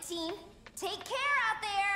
Team. Take care out there.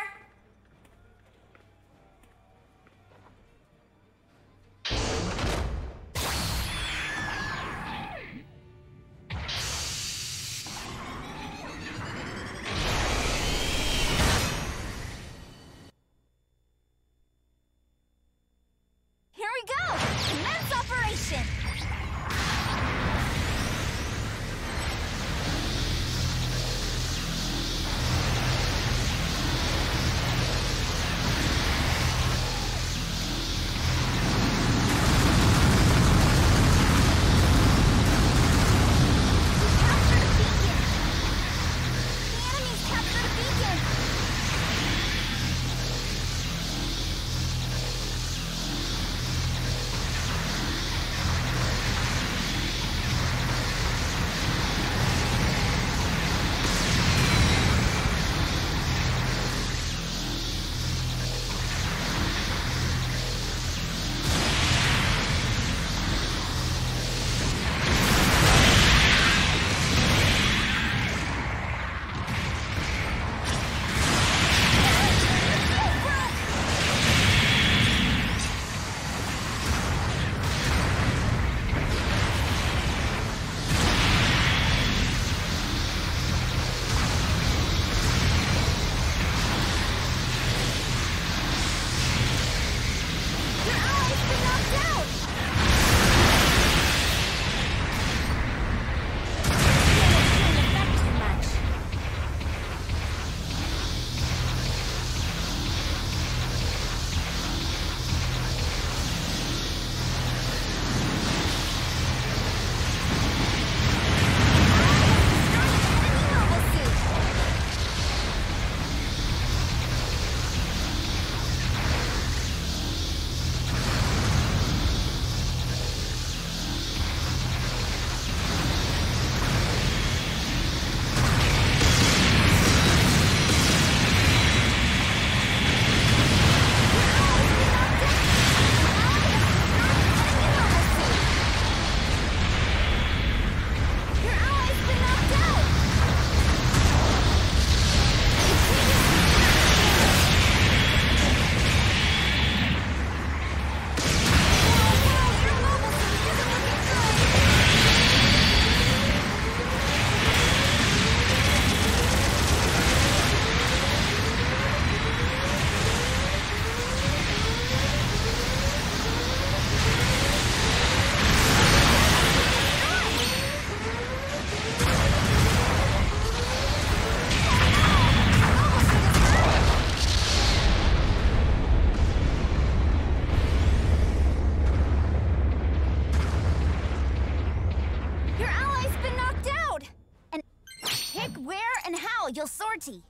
party.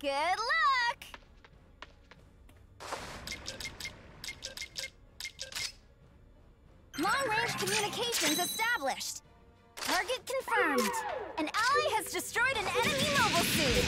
Good luck! Long-range communications established. Target confirmed. An ally has destroyed an enemy mobile suit.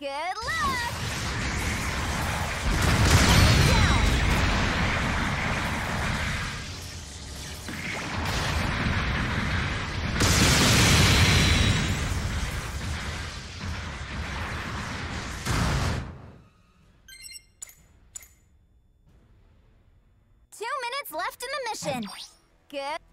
Good luck! Two minutes left in the mission. Good.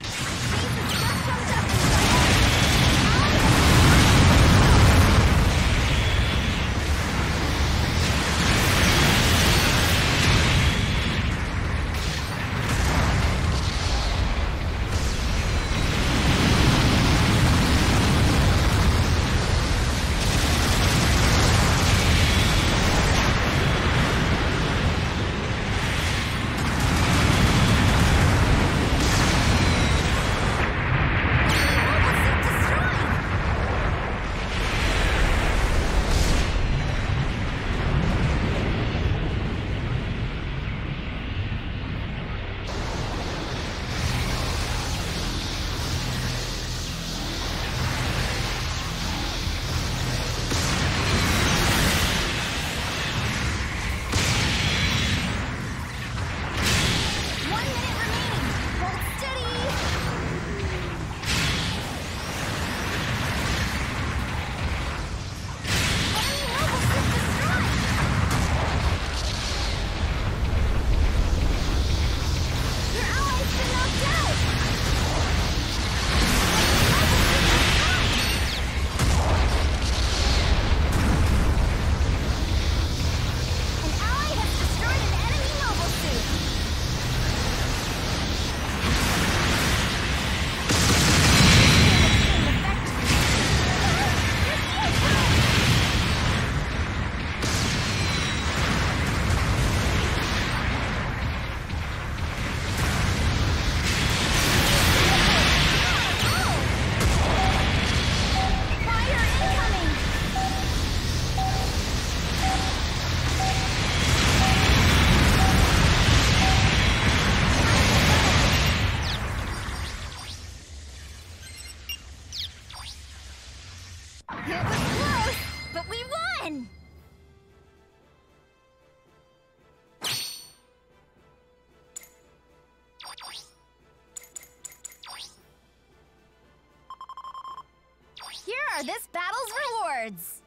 are this battle's rewards?